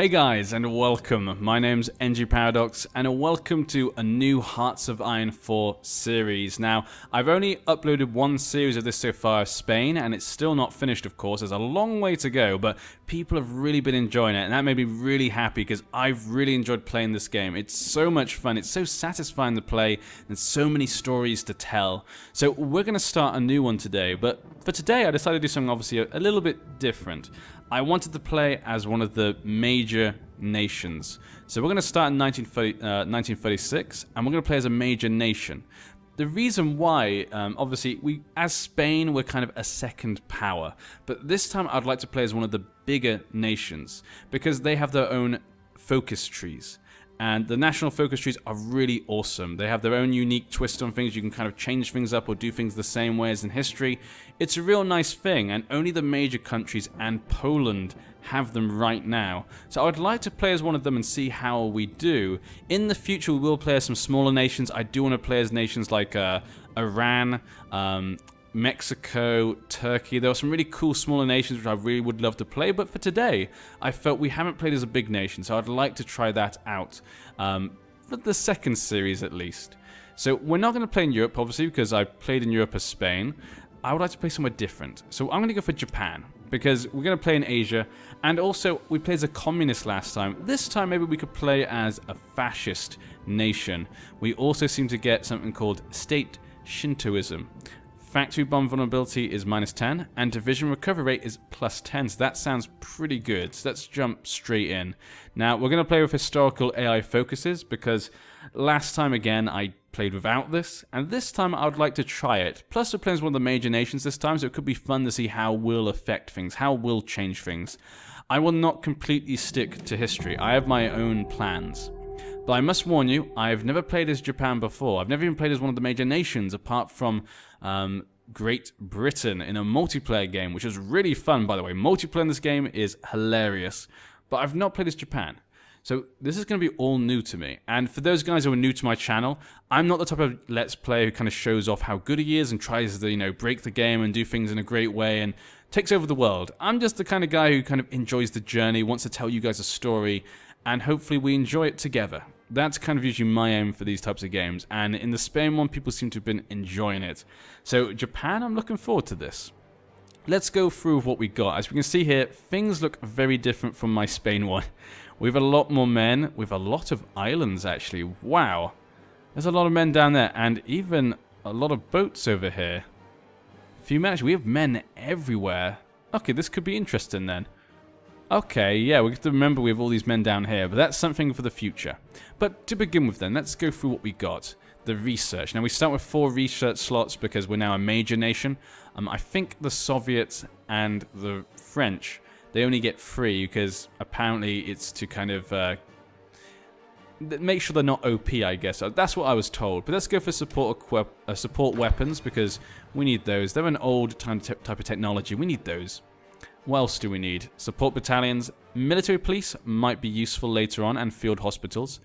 Hey guys and welcome, my name's NG Paradox and welcome to a new Hearts of Iron 4 series. Now, I've only uploaded one series of this so far, Spain, and it's still not finished of course, there's a long way to go, but people have really been enjoying it and that made me really happy because I've really enjoyed playing this game. It's so much fun, it's so satisfying to play, and so many stories to tell. So we're going to start a new one today, but for today I decided to do something obviously a, a little bit different. I wanted to play as one of the major nations. So we're going to start in 1930, uh, 1936, and we're going to play as a major nation. The reason why, um, obviously, we as Spain, we're kind of a second power. But this time I'd like to play as one of the bigger nations, because they have their own focus trees. And the national focus trees are really awesome. They have their own unique twist on things. You can kind of change things up or do things the same way as in history. It's a real nice thing, and only the major countries and Poland have them right now. So I would like to play as one of them and see how we do. In the future, we will play as some smaller nations. I do want to play as nations like uh, Iran, um, Mexico, Turkey. There are some really cool smaller nations which I really would love to play, but for today, I felt we haven't played as a big nation, so I'd like to try that out um, for the second series at least. So we're not going to play in Europe, obviously, because I played in Europe as Spain. I would like to play somewhere different. So I'm going to go for Japan, because we're going to play in Asia, and also we played as a communist last time. This time maybe we could play as a fascist nation. We also seem to get something called state Shintoism. Factory bomb vulnerability is minus 10, and division recovery rate is plus 10, so that sounds pretty good. So let's jump straight in. Now, we're going to play with historical AI focuses, because last time, again, I played without this, and this time I would like to try it. Plus, we're playing as one of the major nations this time, so it could be fun to see how we'll affect things, how we'll change things. I will not completely stick to history. I have my own plans. But I must warn you, I've never played as Japan before. I've never even played as one of the major nations, apart from um, Great Britain in a multiplayer game, which is really fun, by the way. Multiplayer in this game is hilarious. But I've not played as Japan. So this is going to be all new to me. And for those guys who are new to my channel, I'm not the type of Let's Player who kind of shows off how good he is and tries to, you know, break the game and do things in a great way and takes over the world. I'm just the kind of guy who kind of enjoys the journey, wants to tell you guys a story, and hopefully we enjoy it together. That's kind of usually my aim for these types of games, and in the Spain one, people seem to have been enjoying it. So Japan, I'm looking forward to this. Let's go through what we got. As we can see here, things look very different from my Spain one. We have a lot more men, We have a lot of islands actually. Wow. There's a lot of men down there, and even a lot of boats over here. Few men, actually, we have men everywhere. Okay, this could be interesting then. Okay, yeah, we have to remember we have all these men down here, but that's something for the future. But to begin with then, let's go through what we got. The research. Now we start with four research slots because we're now a major nation. Um, I think the Soviets and the French, they only get three because apparently it's to kind of uh, make sure they're not OP, I guess. That's what I was told. But let's go for support uh, support weapons because we need those. They're an old time type of technology. We need those. What else do we need? Support battalions. Military police might be useful later on, and field hospitals.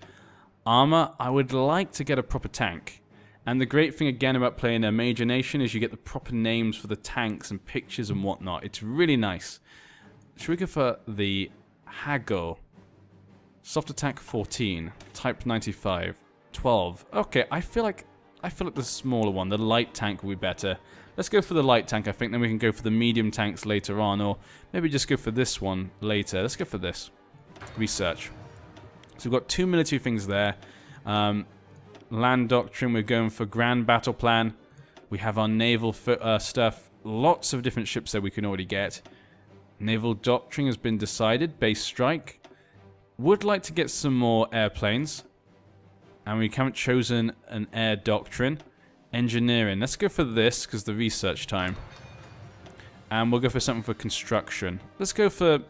Armor, I would like to get a proper tank. And the great thing again about playing a major nation is you get the proper names for the tanks and pictures and whatnot. It's really nice. Should we go for the Hago? Soft attack 14, type 95, 12. Okay, I feel like I feel like the smaller one, the light tank, will be better. Let's go for the light tank, I think. Then we can go for the medium tanks later on. Or maybe just go for this one later. Let's go for this. Research. So we've got two military things there. Um, land doctrine, we're going for grand battle plan. We have our naval uh, stuff. Lots of different ships that we can already get. Naval doctrine has been decided. Base strike. Would like to get some more airplanes. And we haven't chosen an air doctrine. Engineering. Let's go for this, because the research time. And we'll go for something for construction. Let's go for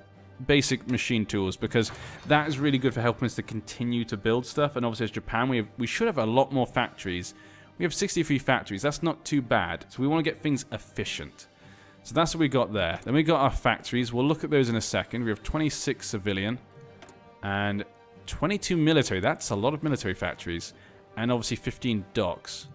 basic machine tools, because that is really good for helping us to continue to build stuff. And obviously, as Japan, we, have, we should have a lot more factories. We have 63 factories. That's not too bad. So we want to get things efficient. So that's what we got there. Then we got our factories. We'll look at those in a second. We have 26 civilian and 22 military. That's a lot of military factories. And obviously 15 docks.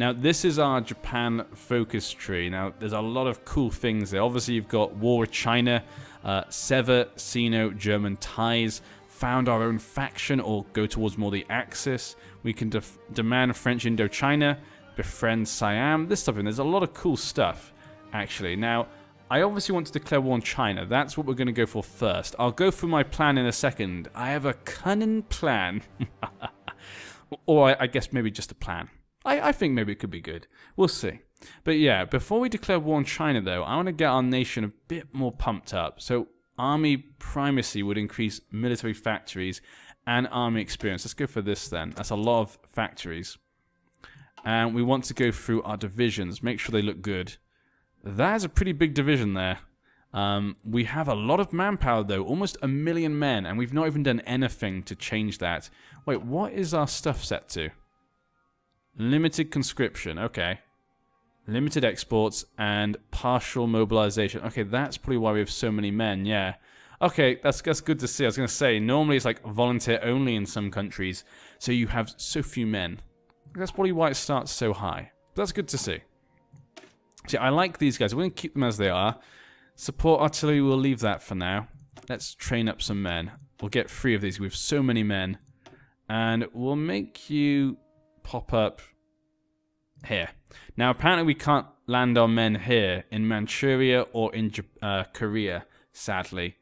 Now, this is our Japan focus tree. Now, there's a lot of cool things there. Obviously, you've got War with China. uh, sever Sino-German ties, found our own faction or go towards more the Axis. We can demand French Indochina, befriend Siam, this stuff. And there's a lot of cool stuff, actually. Now, I obviously want to declare war on China. That's what we're going to go for first. I'll go through my plan in a second. I have a cunning plan. or I, I, guess maybe just a plan. I, I think maybe it could be good. We'll see. But yeah, before we declare war on China, though, I want to get our nation a bit more pumped up. So army primacy would increase military factories and army experience. Let's go for this then. That's a lot of factories. And we want to go through our divisions, make sure they look good. That is a pretty big division there. Um, we have a lot of manpower though, almost a million men, and we've not even done anything to change that. Wait, what is our stuff set to? Limited conscription, okay. Limited exports and partial mobilization. Okay, that's probably why we have so many men, yeah. Okay, that's, that's good to see. I was going to say, normally it's like volunteer only in some countries, so you have so few men. That's probably why it starts so high. But that's good to see. See, I like these guys. We're going to keep them as they are. Support artillery, we'll leave that for now. Let's train up some men. We'll get three of these. We have so many men. And we'll make you pop up here. Now, apparently we can't land our men here in Manchuria or in uh, Korea, sadly.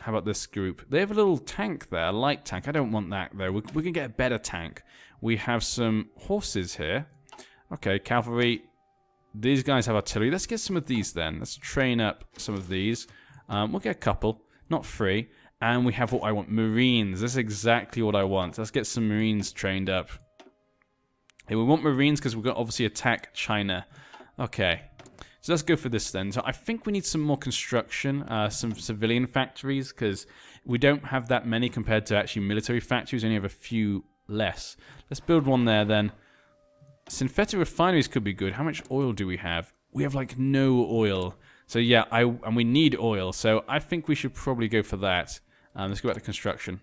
How about this group? They have a little tank there, a light tank. I don't want that, though. We, we can get a better tank. We have some horses here. Okay, cavalry. These guys have artillery. Let's get some of these then. Let's train up some of these. Um, we'll get a couple, not free. And we have what I want, Marines. That's exactly what I want. Let's get some Marines trained up. We want Marines because we're going to obviously attack China. Okay. So let's go for this then. So I think we need some more construction, uh, some civilian factories, because we don't have that many compared to actually military factories. We only have a few less. Let's build one there then. Synthetic refineries could be good. How much oil do we have? We have like no oil. So yeah, I and we need oil. So I think we should probably go for that. Um, let's go back to construction.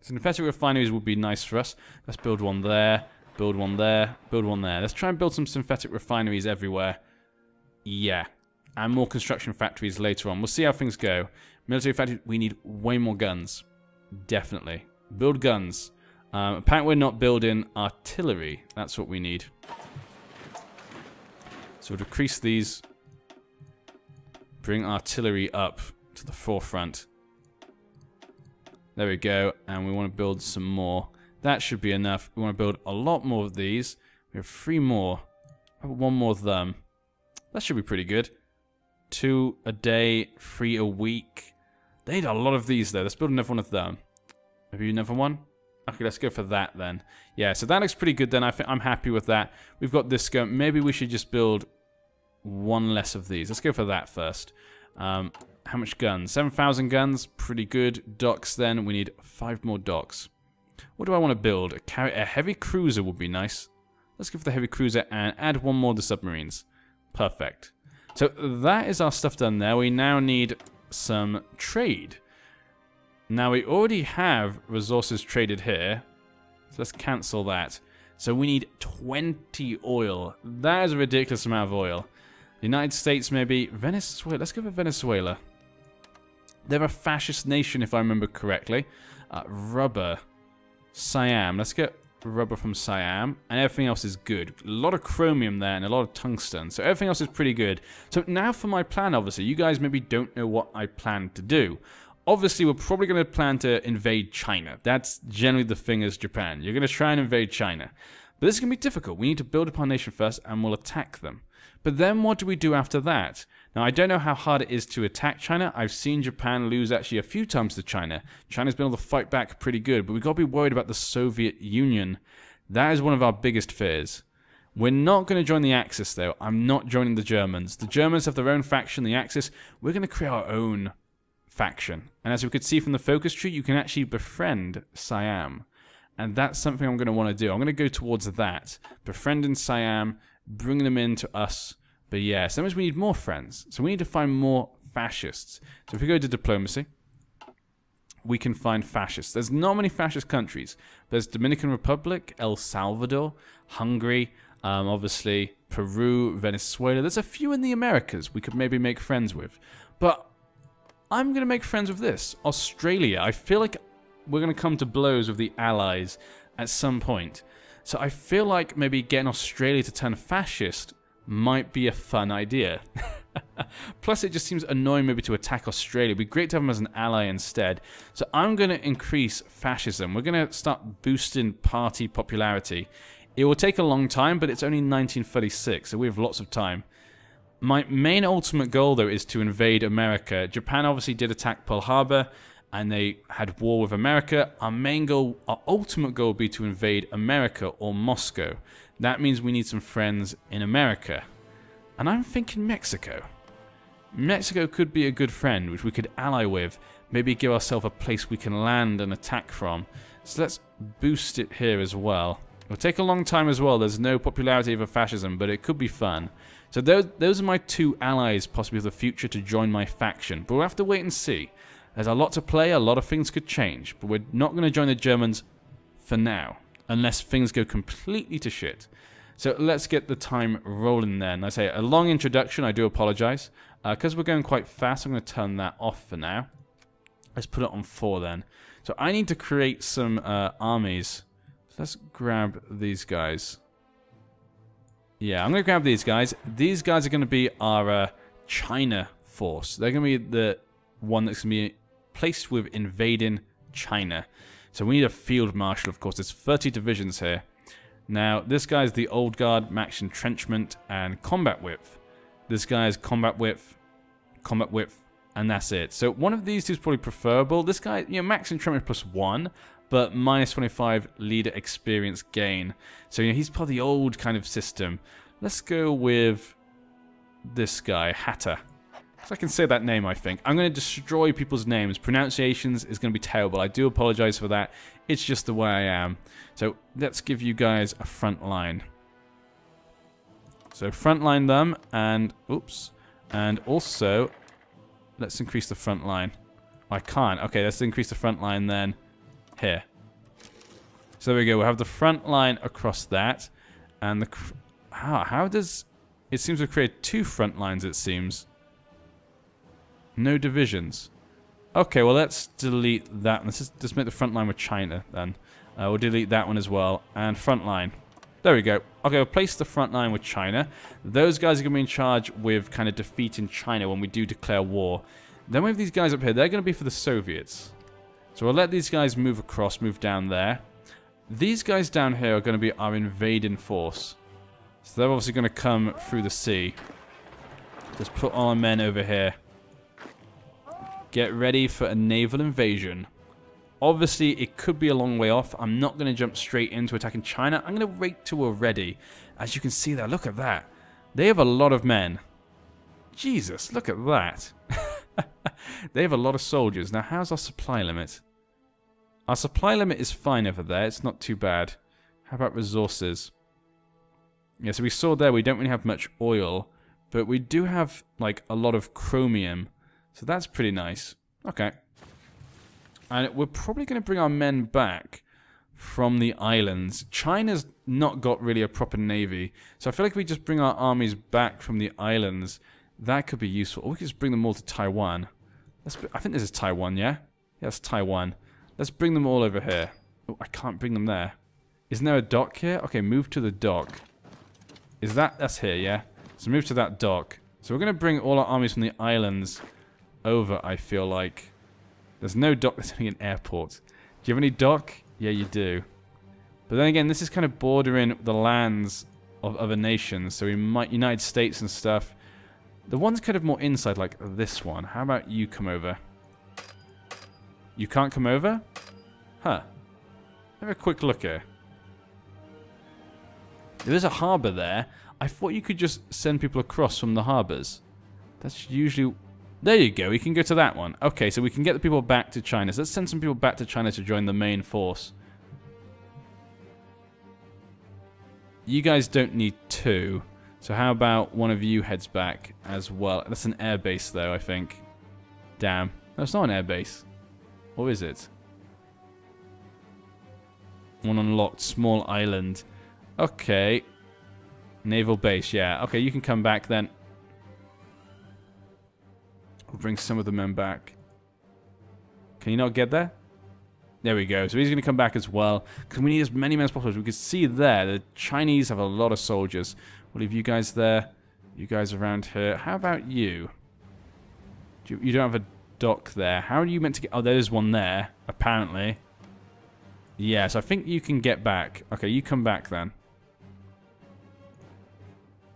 Synthetic refineries would be nice for us. Let's build one there, build one there, build one there. Let's try and build some synthetic refineries everywhere. Yeah. And more construction factories later on. We'll see how things go. Military factories, we need way more guns. Definitely. Build guns. Um, apparently we're not building artillery. That's what we need. So we'll decrease these. Bring artillery up to the forefront. There we go. And we want to build some more. That should be enough. We want to build a lot more of these. We have three more. One more of them. That should be pretty good. Two a day, three a week. They need a lot of these though. Let's build another one of them. Maybe another one? Okay, let's go for that then. Yeah, so that looks pretty good then. I think I'm happy with that. We've got this going. Maybe we should just build one less of these. Let's go for that first. Um, how much guns? 7,000 guns. Pretty good. Docks then. We need five more docks. What do I want to build? A, a heavy cruiser would be nice. Let's go for the heavy cruiser and add one more the submarines. Perfect. So that is our stuff done there. We now need some trade. Now we already have resources traded here. So let's cancel that. So we need 20 oil. That is a ridiculous amount of oil. The United States maybe. Venezuela. Let's go for Venezuela. They're a fascist nation if I remember correctly. Uh, rubber. Siam. Let's get rubber from Siam, and everything else is good. A lot of chromium there and a lot of tungsten, so everything else is pretty good. So now for my plan, obviously. You guys maybe don't know what I plan to do. Obviously, we're probably going to plan to invade China. That's generally the thing as Japan. You're going to try and invade China. But this is going to be difficult. We need to build up our nation first, and we'll attack them. But then what do we do after that? Now, I don't know how hard it is to attack China. I've seen Japan lose actually a few times to China. China's been able to fight back pretty good, but we've got to be worried about the Soviet Union. That is one of our biggest fears. We're not going to join the Axis, though. I'm not joining the Germans. The Germans have their own faction, the Axis. We're going to create our own faction. And as we could see from the focus tree, you can actually befriend Siam. And that's something I'm going to want to do. I'm going to go towards that. Befriending Siam, bring them in to us. But yeah, sometimes we need more friends. So we need to find more fascists. So if we go to diplomacy, we can find fascists. There's not many fascist countries. There's Dominican Republic, El Salvador, Hungary, um, obviously Peru, Venezuela. There's a few in the Americas we could maybe make friends with. But I'm going to make friends with this. Australia. I feel like we're going to come to blows with the Allies at some point. So I feel like maybe getting Australia to turn fascist might be a fun idea. Plus, it just seems annoying maybe to attack Australia. It'd be great to have them as an ally instead. So I'm going to increase fascism. We're going to start boosting party popularity. It will take a long time, but it's only 1936, so we have lots of time. My main ultimate goal, though, is to invade America. Japan obviously did attack Pearl Harbor, and they had war with America. Our main goal, our ultimate goal would be to invade America or Moscow. That means we need some friends in America. And I'm thinking Mexico. Mexico could be a good friend, which we could ally with. Maybe give ourselves a place we can land and attack from. So let's boost it here as well. It'll take a long time as well. There's no popularity for fascism, but it could be fun. So those, those are my two allies, possibly of the future, to join my faction. But we'll have to wait and see. There's a lot to play, a lot of things could change. But we're not going to join the Germans for now. Unless things go completely to shit. So let's get the time rolling then. I say a long introduction, I do apologize. Because uh, we're going quite fast, I'm going to turn that off for now. Let's put it on 4 then. So I need to create some uh, armies. Let's grab these guys. Yeah, I'm going to grab these guys. These guys are going to be our uh, China force. They're going to be the one that's going to be placed with invading China. So we need a field marshal, of course. There's 30 divisions here. Now, this guy's the old guard, max entrenchment, and combat width. This guy's combat width, combat width, and that's it. So one of these two is probably preferable. This guy, you know, max entrenchment plus one, but minus 25 leader experience gain. So, you know, he's part of the old kind of system. Let's go with this guy, Hata. So I can say that name, I think. I'm going to destroy people's names. Pronunciations is going to be terrible. I do apologize for that. It's just the way I am. So let's give you guys a front line. So front line them and, oops, and also let's increase the front line. I can't. Okay, let's increase the front line then here. So there we go. We'll have the front line across that. And the... How, ah, how does... It seems to create two front lines, it seems. No divisions. Okay, well, let's delete that. Let's just, just make the front line with China, then. Uh, we'll delete that one as well. And front line. There we go. Okay, we'll place the front line with China. Those guys are going to be in charge with kind of defeating China when we do declare war. Then we have these guys up here. They're going to be for the Soviets. So we'll let these guys move across, move down there. These guys down here are going to be our invading force. So they're obviously going to come through the sea. Just put our men over here. Get ready for a naval invasion. Obviously, it could be a long way off. I'm not going to jump straight into attacking China. I'm going to wait till we're ready. As you can see there, look at that. They have a lot of men. Jesus, look at that. they have a lot of soldiers. Now, how's our supply limit? Our supply limit is fine over there. It's not too bad. How about resources? Yeah, so we saw there we don't really have much oil, but we do have, like, a lot of chromium. So that's pretty nice. Okay. And we're probably going to bring our men back from the islands. China's not got really a proper navy. So I feel like if we just bring our armies back from the islands, that could be useful. Or we could just bring them all to Taiwan. Let's, I think this is Taiwan, yeah? Yes, Taiwan. Let's bring them all over here. Oh, I can't bring them there. Isn't there a dock here? Okay, move to the dock. Is that... That's here, yeah? So move to that dock. So we're going to bring all our armies from the islands over, I feel like. There's no dock, there's only an airport. Do you have any dock? Yeah, you do. But then again, this is kind of bordering the lands of other nations, so we might United States and stuff. The one's kind of more inside, like this one. How about you come over? You can't come over? Huh. Have a quick look here. There's a harbour there. I thought you could just send people across from the harbours. That's usually there you go, we can go to that one. Okay, so we can get the people back to China. So let's send some people back to China to join the main force. You guys don't need two. So how about one of you heads back as well? That's an airbase though, I think. Damn. It's not an airbase. Or is it? One unlocked, small island. Okay. Naval base, yeah. Okay, you can come back then. We'll bring some of the men back. Can you not get there? There we go. So he's going to come back as well. Because we need as many men as possible. We can see there, the Chinese have a lot of soldiers. We'll leave you guys there. You guys around here. How about you? Do you, you don't have a dock there. How are you meant to get... Oh, there's one there, apparently. Yeah, so I think you can get back. Okay, you come back then.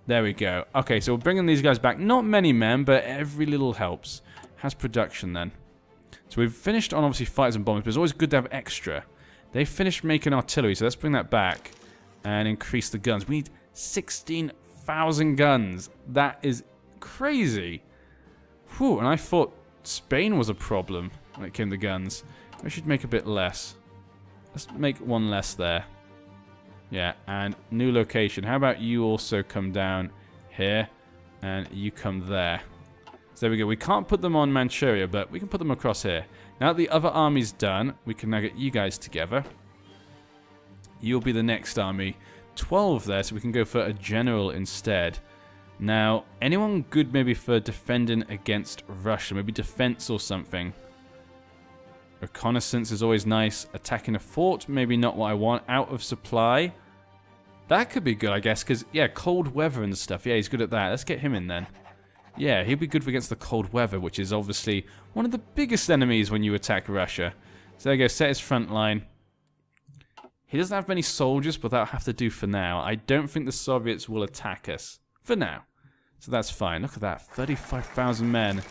There we go. Okay, so we're bringing these guys back. Not many men, but every little helps. Has production then. So we've finished on obviously fighters and bombers, but it's always good to have extra. They finished making artillery, so let's bring that back and increase the guns. We need 16,000 guns. That is crazy. Whew, and I thought Spain was a problem when it came to guns. We should make a bit less. Let's make one less there. Yeah, and new location. How about you also come down here and you come there. So there we go. We can't put them on Manchuria, but we can put them across here. Now the other army's done, we can now get you guys together. You'll be the next army. 12 there, so we can go for a general instead. Now, anyone good maybe for defending against Russia? Maybe defense or something. Reconnaissance is always nice. Attacking a fort, maybe not what I want. Out of supply. That could be good, I guess, because, yeah, cold weather and stuff. Yeah, he's good at that. Let's get him in then. Yeah, he'll be good against the cold weather, which is obviously one of the biggest enemies when you attack Russia. So there you go, set his front line. He doesn't have many soldiers, but that'll have to do for now. I don't think the Soviets will attack us. For now. So that's fine. Look at that. 35,000 men.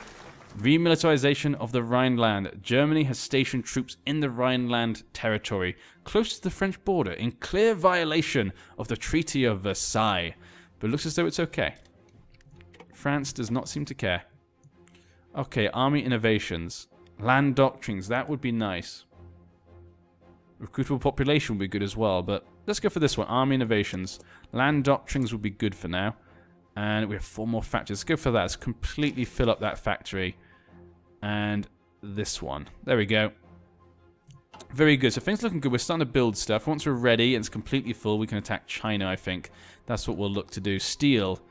Remilitarization of the Rhineland. Germany has stationed troops in the Rhineland territory, close to the French border, in clear violation of the Treaty of Versailles. But looks as though it's okay. France does not seem to care. Okay, army innovations. Land doctrines, that would be nice. Recruitable population would be good as well, but let's go for this one. Army innovations. Land doctrines would be good for now. And we have four more factories. Let's go for that. Let's completely fill up that factory. And this one. There we go. Very good. So things looking good. We're starting to build stuff. Once we're ready and it's completely full, we can attack China, I think. That's what we'll look to do. Steel.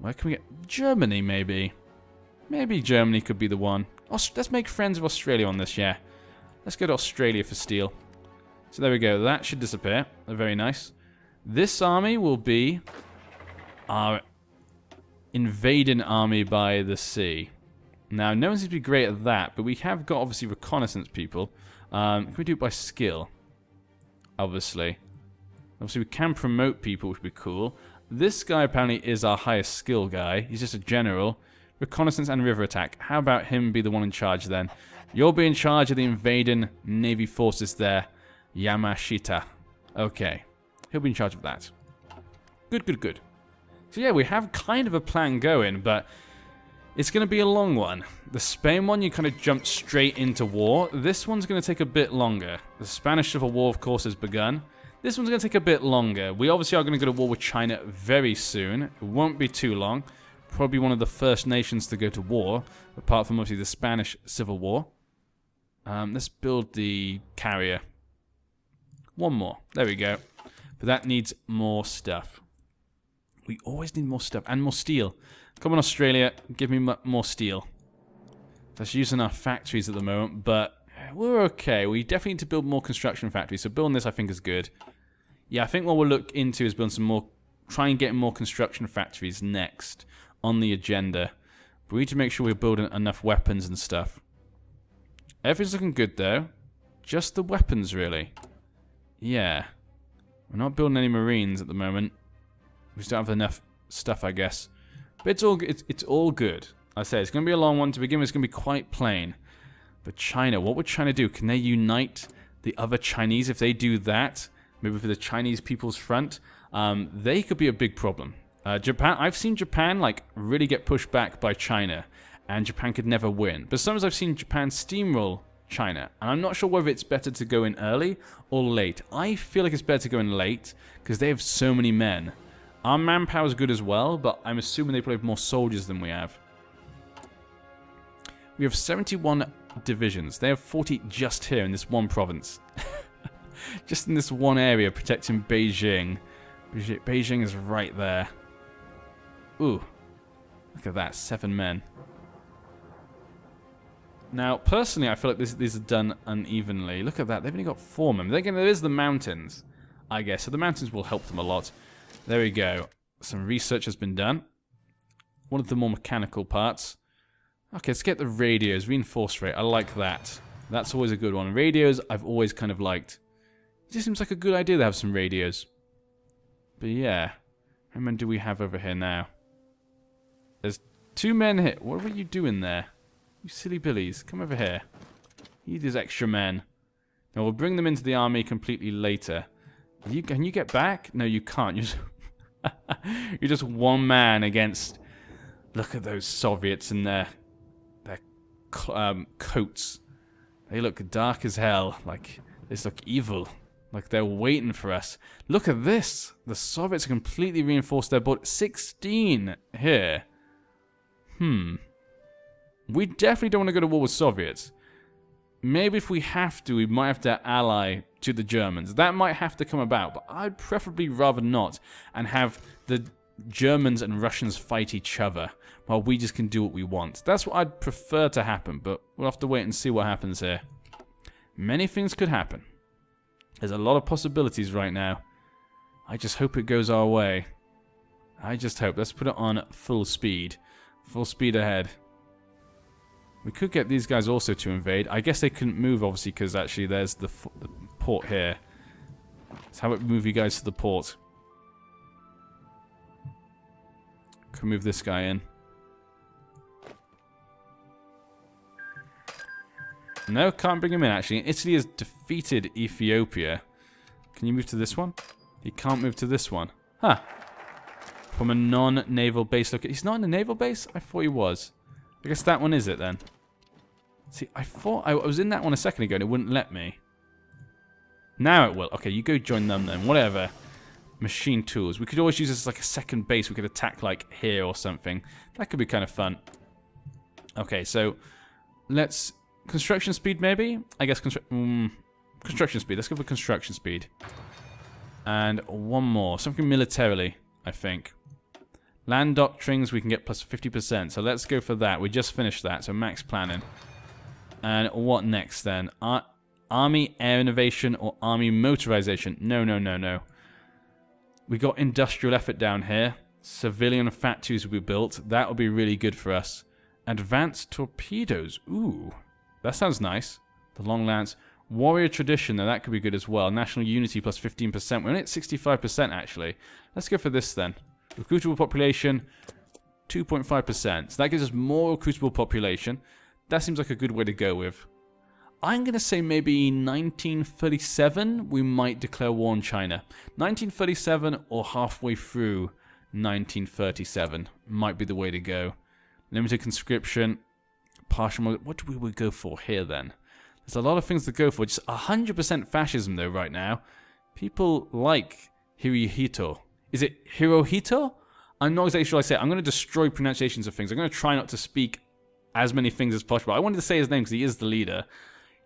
Where can we get... Germany, maybe. Maybe Germany could be the one. Let's make friends with Australia on this, yeah. Let's go to Australia for steel. So there we go. That should disappear. Very nice. This army will be our invading army by the sea. Now, no one seems to be great at that, but we have got, obviously, reconnaissance people. Um, can we do it by skill? Obviously. Obviously, we can promote people, which would be cool. This guy apparently is our highest skill guy. He's just a general. Reconnaissance and river attack. How about him be the one in charge then? You'll be in charge of the invading navy forces there. Yamashita. Okay. He'll be in charge of that. Good, good, good. So yeah, we have kind of a plan going, but it's going to be a long one. The Spain one, you kind of jumped straight into war. This one's going to take a bit longer. The Spanish Civil War, of course, has begun. This one's going to take a bit longer. We obviously are going to go to war with China very soon. It won't be too long. Probably one of the first nations to go to war, apart from obviously the Spanish Civil War. Um, let's build the carrier. One more. There we go. But that needs more stuff. We always need more stuff. And more steel. Come on, Australia. Give me more steel. That's using our factories at the moment, but eh, we're okay. We definitely need to build more construction factories. So building this, I think, is good. Yeah, I think what we'll look into is building some more, try and get more construction factories next on the agenda. But we need to make sure we're building enough weapons and stuff. Everything's looking good, though. Just the weapons, really. Yeah. We're not building any marines at the moment. We just don't have enough stuff, I guess. But it's all, it's, it's all good. I say, it's going to be a long one. To begin with, it's going to be quite plain. But China, what would China do? Can they unite the other Chinese if they do that? Maybe for the Chinese People's Front? Um, they could be a big problem. Uh, Japan, I've seen Japan like really get pushed back by China, and Japan could never win. But sometimes I've seen Japan steamroll China, and I'm not sure whether it's better to go in early or late. I feel like it's better to go in late because they have so many men. Our manpower is good as well, but I'm assuming they probably have more soldiers than we have. We have 71 divisions. They have 40 just here in this one province. just in this one area protecting Beijing. Beijing is right there. Ooh. Look at that. Seven men. Now, personally, I feel like this, these are done unevenly. Look at that. They've only got four members. Again, there is the mountains, I guess. So the mountains will help them a lot. There we go. Some research has been done. One of the more mechanical parts. Okay, let's get the radios. Reinforced rate. I like that. That's always a good one. Radios, I've always kind of liked. It just seems like a good idea to have some radios. But yeah. How many do we have over here now? There's two men here. What were you doing there? You silly billies. Come over here. Need these extra men. Now we'll bring them into the army completely later. You, can you get back? No, you can't. You're you're just one man against... Look at those Soviets in their, their um, coats. They look dark as hell. Like, they look evil. Like they're waiting for us. Look at this. The Soviets completely reinforced their border. 16 here. Hmm. We definitely don't want to go to war with Soviets. Maybe if we have to, we might have to ally to the Germans. That might have to come about, but I'd preferably rather not and have the Germans and Russians fight each other while we just can do what we want. That's what I'd prefer to happen, but we'll have to wait and see what happens here. Many things could happen. There's a lot of possibilities right now. I just hope it goes our way. I just hope. Let's put it on full speed. Full speed ahead. We could get these guys also to invade. I guess they couldn't move, obviously, because actually there's the, the port here. Let's have it move you guys to the port. Can move this guy in. No, can't bring him in, actually. Italy has defeated Ethiopia. Can you move to this one? He can't move to this one. Huh. From a non-naval base. Look, he's not in a naval base? I thought he was. I guess that one is it, then. See, I thought I was in that one a second ago and it wouldn't let me. Now it will. Okay, you go join them then. Whatever. Machine tools. We could always use this as like a second base. We could attack like here or something. That could be kind of fun. Okay, so let's Construction speed, maybe? I guess um, construction speed. Let's go for construction speed. And one more. Something militarily, I think. Land doctrines, we can get plus 50%. So let's go for that. We just finished that, so max planning. And what next then? Ar army air innovation or army motorization? No, no, no, no. We got industrial effort down here. Civilian factories will be built. That will be really good for us. Advanced torpedoes. Ooh. That sounds nice. The long lance. Warrior tradition, though, that could be good as well. National unity plus 15%. We're only at 65% actually. Let's go for this then. Recruitable population, 2.5%. So that gives us more recruitable population. That seems like a good way to go with. I'm going to say maybe 1937 we might declare war on China. 1937 or halfway through 1937 might be the way to go. Limited conscription, partial. What do we go for here then? There's a lot of things to go for. Just 100% fascism though right now. People like Hirohito. Is it Hirohito? I'm not exactly sure I say it. I'm going to destroy pronunciations of things. I'm going to try not to speak as many things as possible. I wanted to say his name because he is the leader.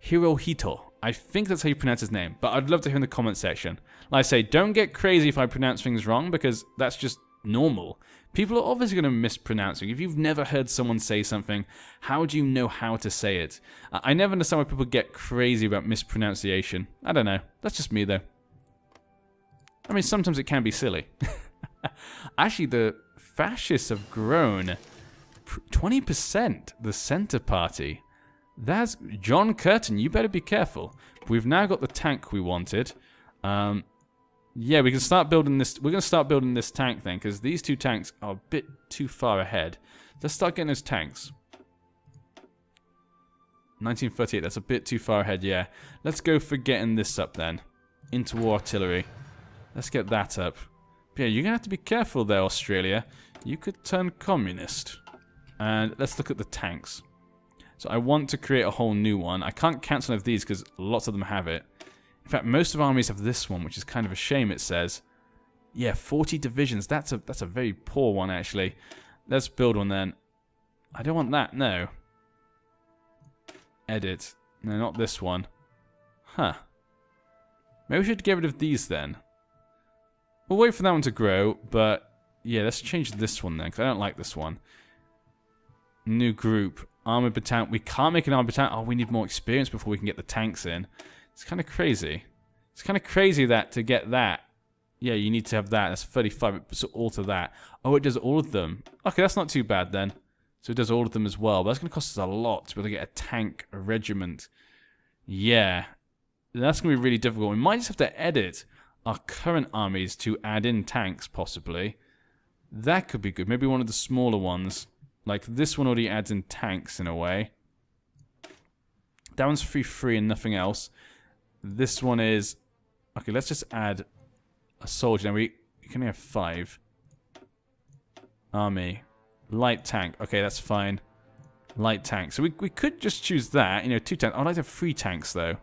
Hirohito. I think that's how you pronounce his name, but I'd love to hear in the comment section. Like I say, don't get crazy if I pronounce things wrong because that's just normal. People are obviously going to mispronounce it. If you've never heard someone say something, how do you know how to say it? I never understand why people get crazy about mispronunciation. I don't know. That's just me, though. I mean, sometimes it can be silly. Actually, the fascists have grown 20%, the Centre Party. That's John Curtin. You better be careful. We've now got the tank we wanted. Um, yeah, we can start building this. We're going to start building this tank then, because these two tanks are a bit too far ahead. Let's start getting those tanks. 1938, that's a bit too far ahead, yeah. Let's go for getting this up then. Into artillery. Let's get that up. But yeah, you're going to have to be careful there, Australia. You could turn communist. And let's look at the tanks. So I want to create a whole new one. I can't cancel any of these because lots of them have it. In fact, most of armies have this one, which is kind of a shame, it says. Yeah, 40 divisions. That's a that's a very poor one, actually. Let's build one then. I don't want that, no. Edit. No, not this one. Huh. Maybe we should get rid of these then. We'll wait for that one to grow, but yeah, let's change this one then, because I don't like this one. New group. armored battalion. We can't make an armored battalion. Oh, we need more experience before we can get the tanks in. It's kind of crazy. It's kind of crazy that to get that, yeah, you need to have that. That's 35. It's all to that. Oh, it does all of them. Okay, that's not too bad then. So it does all of them as well. But that's going to cost us a lot to be able to get a tank, a regiment. Yeah. That's going to be really difficult. We might just have to edit our current armies to add in tanks, possibly. That could be good. Maybe one of the smaller ones. Like, this one already adds in tanks in a way. That one's free free and nothing else. This one is... Okay, let's just add a soldier. Now, we, we can only have five. Army. Light tank. Okay, that's fine. Light tank. So we, we could just choose that. You know, two tanks. I'd like to have three tanks, though.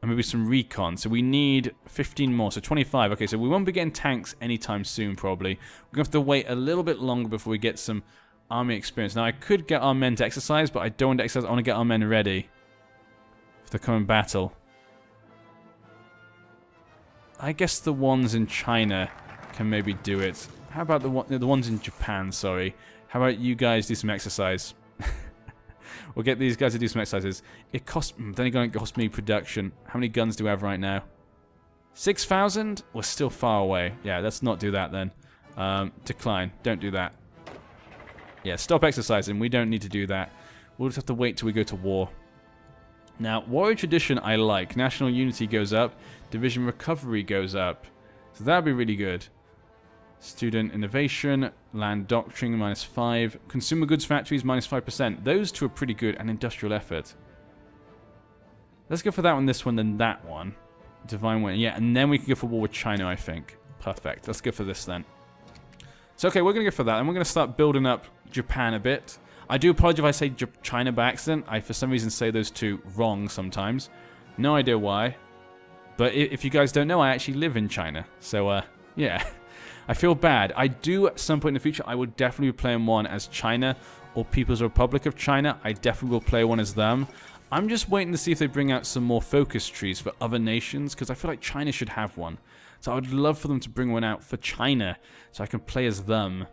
And maybe some recon. So we need 15 more. So 25. Okay, so we won't be getting tanks anytime soon, probably. We're going to have to wait a little bit longer before we get some army experience. Now, I could get our men to exercise, but I don't want to exercise. I want to get our men ready for the coming battle. I guess the ones in China can maybe do it. How about the one, the ones in Japan, sorry. How about you guys do some exercise? We'll get these guys to do some exercises. It costs, mm, then again, it cost me production. How many guns do we have right now? 6,000? We're still far away. Yeah, let's not do that then. Um, decline. Don't do that. Yeah, stop exercising. We don't need to do that. We'll just have to wait till we go to war. Now, warrior tradition I like. National unity goes up. Division recovery goes up. So that'd be really good. Student innovation, land doctrine minus 5, consumer goods factories minus 5%. Those two are pretty good, and industrial effort. Let's go for that one, this one, then that one. Divine Wind. Yeah, and then we can go for war with China, I think. Perfect. Let's go for this then. So, okay, we're going to go for that, and we're going to start building up Japan a bit. I do apologize if I say China by accident. I, for some reason, say those two wrong sometimes. No idea why. But if you guys don't know, I actually live in China. So, uh, yeah. I feel bad. I do, at some point in the future, I would definitely be playing one as China or People's Republic of China. I definitely will play one as them. I'm just waiting to see if they bring out some more focus trees for other nations, because I feel like China should have one. So I would love for them to bring one out for China, so I can play as them.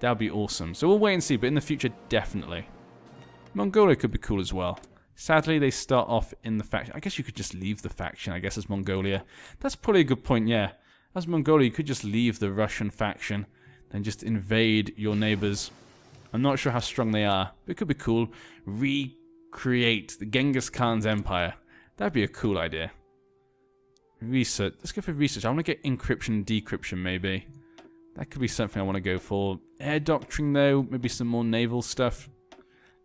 That would be awesome. So we'll wait and see, but in the future, definitely. Mongolia could be cool as well. Sadly, they start off in the faction. I guess you could just leave the faction, I guess, as Mongolia. That's probably a good point, yeah. As Mongolia, you could just leave the Russian faction, and just invade your neighbors. I'm not sure how strong they are, but it could be cool. Recreate the Genghis Khan's empire. That'd be a cool idea. Research. Let's go for research. I want to get encryption decryption, maybe. That could be something I want to go for. Air doctrine, though. Maybe some more naval stuff.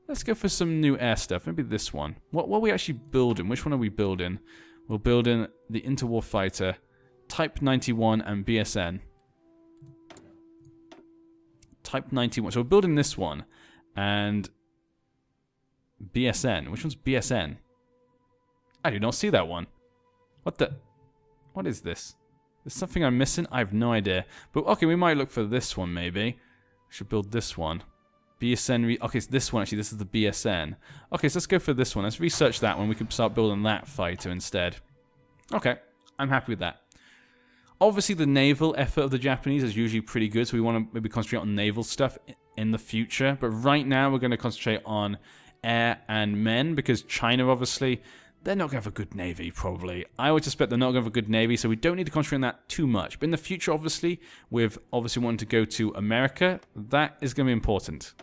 Let's go for some new air stuff. Maybe this one. What, what are we actually building? Which one are we building? We're building the interwar fighter, Type 91 and BSN. Type 91. So we're building this one. And BSN. Which one's BSN? I do not see that one. What the... What is this? There's something I'm missing? I have no idea. But okay, we might look for this one maybe. We should build this one. BSN, okay, so this one actually, this is the BSN. Okay, so let's go for this one. Let's research that one. We can start building that fighter instead. Okay, I'm happy with that. Obviously, the naval effort of the Japanese is usually pretty good, so we want to maybe concentrate on naval stuff in the future. But right now, we're going to concentrate on air and men, because China, obviously, they're not going to have a good navy, probably. I would suspect they're not going to have a good navy, so we don't need to concentrate on that too much. But in the future, obviously, with obviously wanting to go to America, that is going to be important.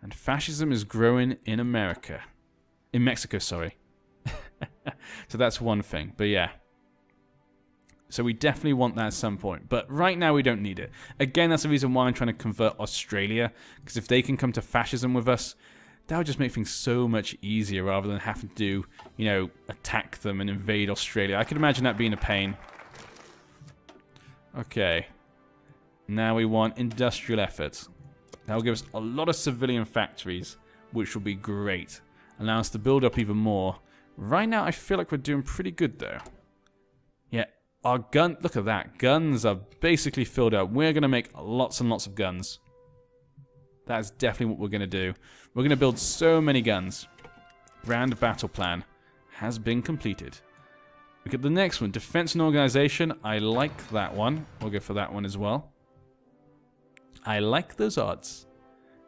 And fascism is growing in America. In Mexico, sorry. so that's one thing. But yeah. So we definitely want that at some point. But right now we don't need it. Again, that's the reason why I'm trying to convert Australia. Because if they can come to fascism with us, that would just make things so much easier rather than having to you know, attack them and invade Australia. I could imagine that being a pain. Okay. Now we want industrial efforts. That will give us a lot of civilian factories, which will be great. Allow us to build up even more. Right now, I feel like we're doing pretty good, though. Our gun... Look at that. Guns are basically filled up. We're going to make lots and lots of guns. That's definitely what we're going to do. We're going to build so many guns. Grand battle plan has been completed. We get the next one. Defense and organization. I like that one. We'll go for that one as well. I like those odds.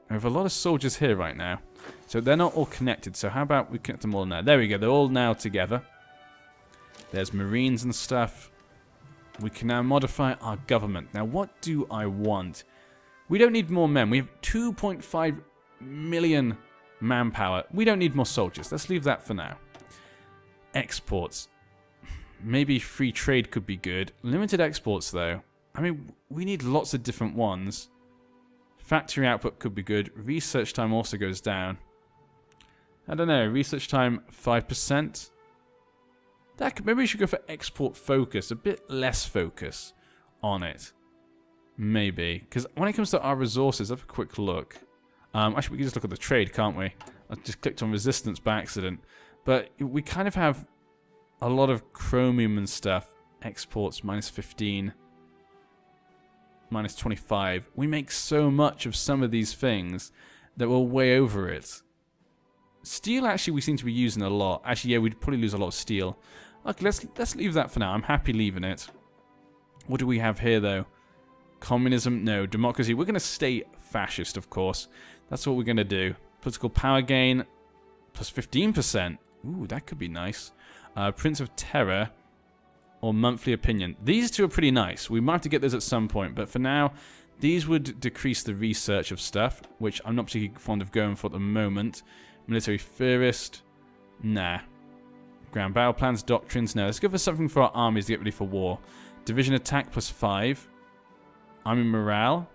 We have a lot of soldiers here right now. So they're not all connected. So how about we connect them all now? There we go. They're all now together. There's marines and stuff. We can now modify our government. Now, what do I want? We don't need more men. We have 2.5 million manpower. We don't need more soldiers. Let's leave that for now. Exports. Maybe free trade could be good. Limited exports, though. I mean, we need lots of different ones. Factory output could be good. Research time also goes down. I don't know. Research time 5%. That could, maybe we should go for export focus. A bit less focus on it. Maybe. Because when it comes to our resources, have a quick look. Um, actually, we can just look at the trade, can't we? I just clicked on resistance by accident. But we kind of have a lot of chromium and stuff. Exports minus 15. Minus 25. We make so much of some of these things that we're way over it. Steel, actually, we seem to be using a lot. Actually, yeah, we'd probably lose a lot of steel. Okay, let's, let's leave that for now. I'm happy leaving it. What do we have here, though? Communism? No. Democracy? We're going to stay fascist, of course. That's what we're going to do. Political power gain, plus 15%. Ooh, that could be nice. Uh, Prince of Terror or Monthly Opinion. These two are pretty nice. We might have to get those at some point, but for now, these would decrease the research of stuff, which I'm not particularly fond of going for at the moment. Military Theorist. Nah. Ground battle plans, doctrines. No, let's go for something for our armies to get ready for war. Division attack plus 5. Army morale.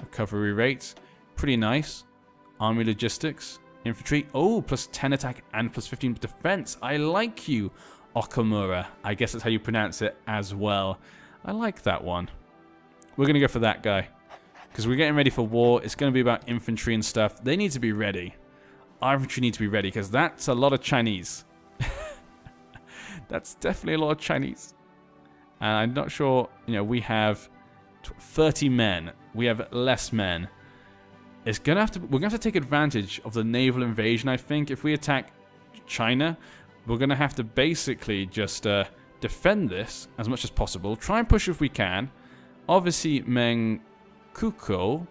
Recovery rate. Pretty nice. Army logistics. Infantry. Oh, plus 10 attack and plus 15 defense. I like you, Okamura. I guess that's how you pronounce it as well. I like that one. We're going to go for that guy. Because we're getting ready for war. It's going to be about infantry and stuff. They need to be ready. Our infantry need to be ready because that's a lot of Chinese. That's definitely a lot of Chinese. And I'm not sure, you know, we have 30 men. We have less men. It's gonna have to. We're gonna have to take advantage of the naval invasion. I think if we attack China, we're gonna have to basically just uh, defend this as much as possible. Try and push if we can. Obviously, Meng Kuko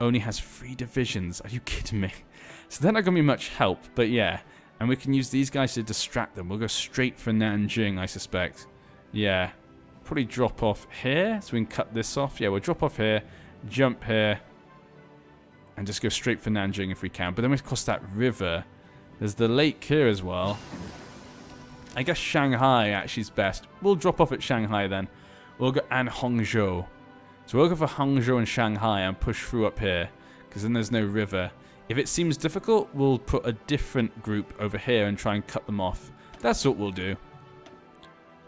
only has three divisions. Are you kidding me? So they're not gonna be much help. But yeah, and we can use these guys to distract them. We'll go straight for Nanjing, I suspect. Yeah, probably drop off here so we can cut this off. Yeah, we'll drop off here, jump here and just go straight for Nanjing if we can. But then we cross that river. There's the lake here as well. I guess Shanghai actually is best. We'll drop off at Shanghai then. We'll go and Hangzhou. So we'll go for Hangzhou and Shanghai and push through up here. Because then there's no river. If it seems difficult, we'll put a different group over here and try and cut them off. That's what we'll do.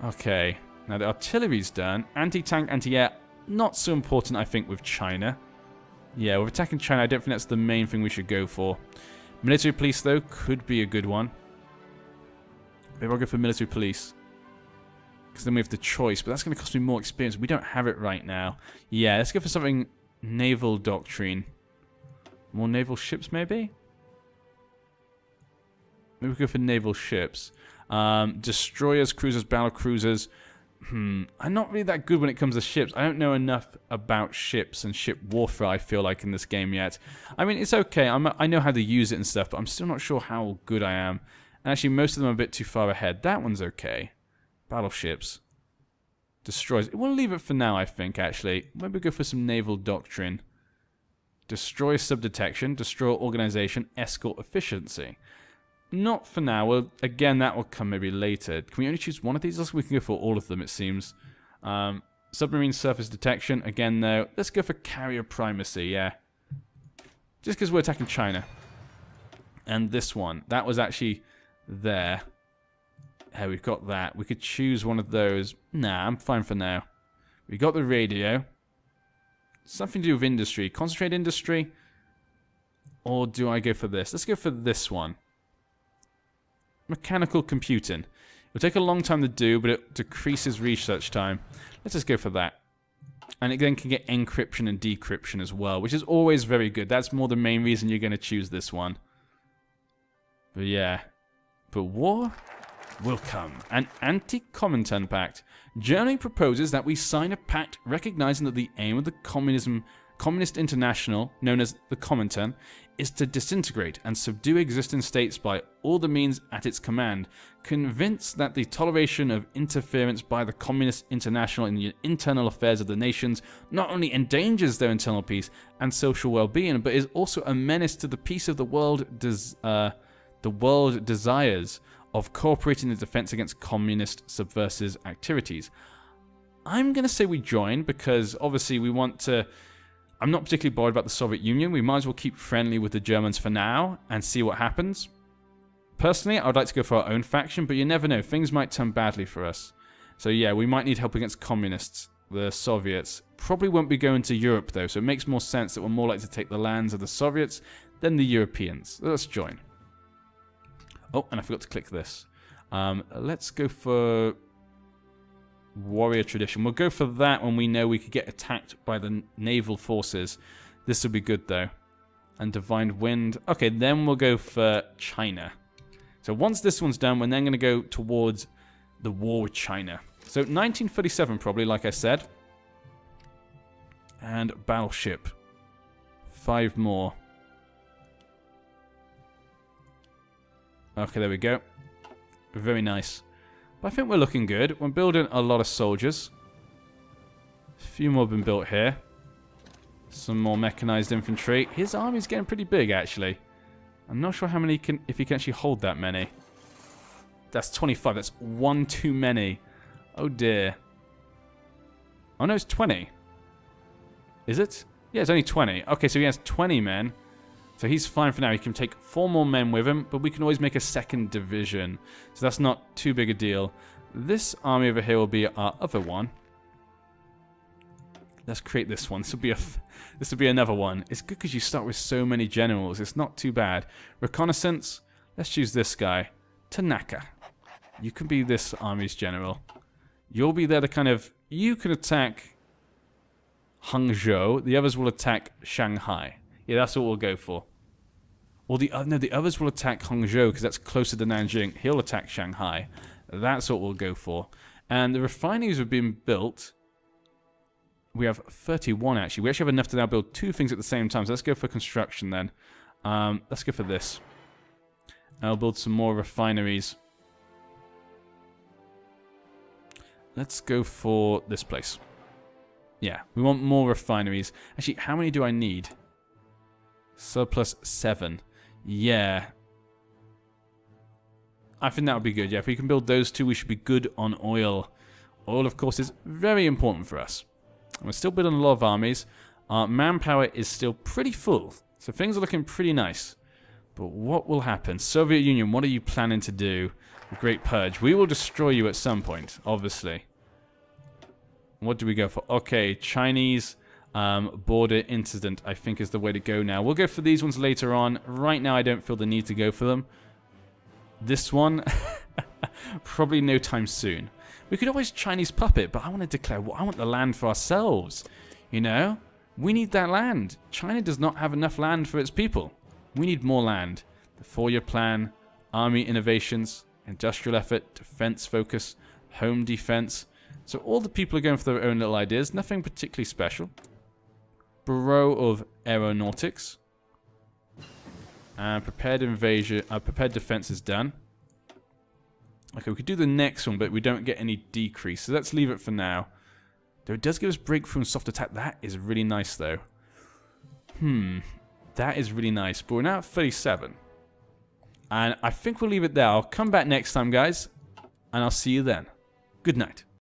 Okay. Now the artillery's done. Anti-tank, anti-air. Not so important, I think, with China. Yeah, with attacking China, I don't think that's the main thing we should go for. Military police, though, could be a good one. Maybe I'll go for military police. Because then we have the choice, but that's going to cost me more experience. We don't have it right now. Yeah, let's go for something naval doctrine. More naval ships, maybe? Maybe we go for naval ships. Um, destroyers, cruisers, battle cruisers. Hmm. I'm not really that good when it comes to ships. I don't know enough about ships and ship warfare, I feel like, in this game yet. I mean, it's okay. I'm, I know how to use it and stuff, but I'm still not sure how good I am. And actually, most of them are a bit too far ahead. That one's okay. Battleships. Destroys. We'll leave it for now, I think, actually. Maybe go for some naval doctrine. Destroy subdetection, destroy organization, escort efficiency. Not for now. Well, again, that will come maybe later. Can we only choose one of these? we can go for all of them, it seems. Um, submarine surface detection. Again, though, let's go for carrier primacy, yeah. Just because we're attacking China. And this one. That was actually there. Yeah, we've got that. We could choose one of those. Nah, I'm fine for now. We got the radio. Something to do with industry. Concentrate industry. Or do I go for this? Let's go for this one mechanical computing. It'll take a long time to do, but it decreases research time. Let's just go for that. And it then can get encryption and decryption as well, which is always very good. That's more the main reason you're going to choose this one. But yeah. But war will come. An anti-Comintern pact. Germany proposes that we sign a pact recognizing that the aim of the communism Communist International, known as the Comintern, is to disintegrate and subdue existing states by all the means at its command, convinced that the toleration of interference by the Communist International in the internal affairs of the nations not only endangers their internal peace and social well-being, but is also a menace to the peace of the world. Des- uh, the world desires of cooperating in the defense against communist subversive activities. I'm going to say we join because obviously we want to. I'm not particularly bothered about the Soviet Union. We might as well keep friendly with the Germans for now and see what happens. Personally, I would like to go for our own faction, but you never know. Things might turn badly for us. So yeah, we might need help against communists, the Soviets. Probably won't be going to Europe though, so it makes more sense that we're more likely to take the lands of the Soviets than the Europeans. Let's join. Oh, and I forgot to click this. Um, let's go for warrior tradition. We'll go for that when we know we could get attacked by the naval forces. This will be good though. And divine wind. Okay, then we'll go for China. So once this one's done, we're then going to go towards the war with China. So 1937 probably, like I said. And battleship. Five more. Okay, there we go. Very nice. But I think we're looking good. We're building a lot of soldiers. A few more have been built here. Some more mechanized infantry. His army's getting pretty big, actually. I'm not sure how many can, if he can actually hold that many. That's 25. That's one too many. Oh dear. Oh no, it's 20. Is it? Yeah, it's only 20. Okay, so he has 20 men. So he's fine for now. He can take four more men with him, but we can always make a second division. So that's not too big a deal. This army over here will be our other one. Let's create this one. This will be a, this will be another one. It's good because you start with so many generals. It's not too bad. Reconnaissance. Let's choose this guy, Tanaka. You can be this army's general. You'll be there to kind of. You can attack Hangzhou. The others will attack Shanghai. Yeah, that's what we'll go for. Well, the uh, no, the others will attack Hangzhou because that's closer to Nanjing. He'll attack Shanghai. That's what we'll go for. And the refineries have been built. We have 31 actually. We actually have enough to now build two things at the same time. So let's go for construction then. Um, let's go for this. I'll build some more refineries. Let's go for this place. Yeah, we want more refineries. Actually, how many do I need? Surplus 7. Yeah. I think that would be good. Yeah, if we can build those two, we should be good on oil. Oil, of course, is very important for us. we're still building a lot of armies. Our manpower is still pretty full. So things are looking pretty nice. But what will happen? Soviet Union, what are you planning to do? Great Purge. We will destroy you at some point, obviously. What do we go for? Okay, Chinese um, border incident, I think, is the way to go now. We'll go for these ones later on. Right now, I don't feel the need to go for them. This one, probably no time soon. We could always Chinese puppet, but I want to declare, well, I want the land for ourselves. You know? We need that land. China does not have enough land for its people. We need more land. The four-year plan, army innovations, industrial effort, defense focus, home defense. So all the people are going for their own little ideas. Nothing particularly special. Bureau of Aeronautics. And prepared invasion, uh, prepared defense is done. Okay, we could do the next one, but we don't get any decrease. So let's leave it for now. Though it does give us breakthrough and soft attack. That is really nice, though. Hmm. That is really nice. But we're now at 37. And I think we'll leave it there. I'll come back next time, guys. And I'll see you then. Good night.